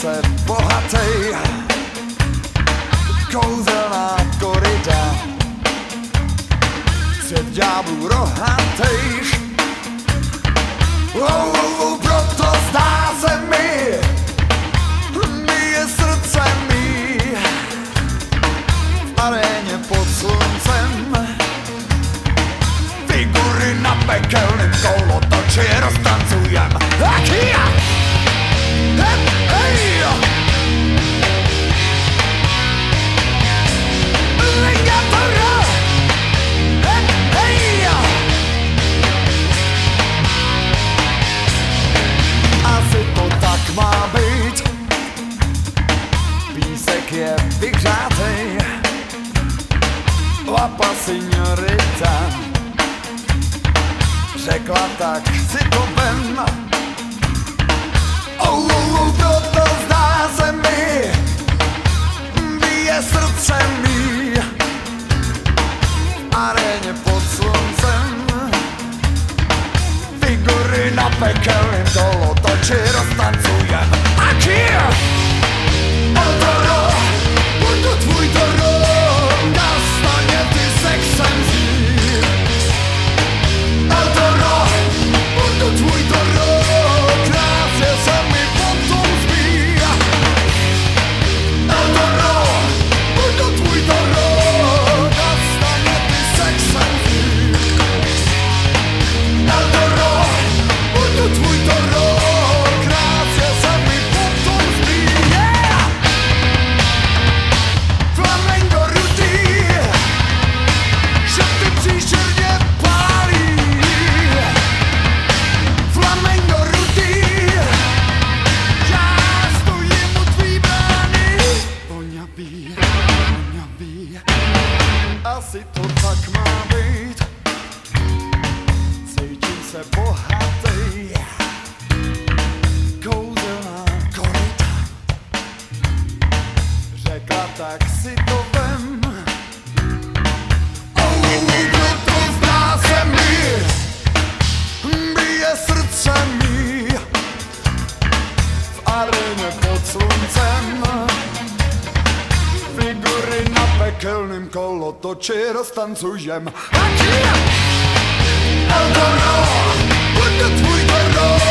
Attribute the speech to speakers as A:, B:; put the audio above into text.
A: se bohatý, kouzelná korida, svět ďáblů rohatý. Oh, oh, oh, proto zdá se mi, mi je srdce mi v aréně pod sluncem. Figury na pekelném kolotoči roztancujem. Akia! Hep, Písek je vyhřátej Lapa signorita Řekla tak si to vem. Oh, oh, oh, proto zdá se mi Bije srdce V aréně pod sluncem. Figury na pekelném kolotoči roztancujem Akir! Asi to tak má být. Cítím se bohatý pekelným kolotoči roztancužem. Ať je! Eldoro, bude tvůj teror!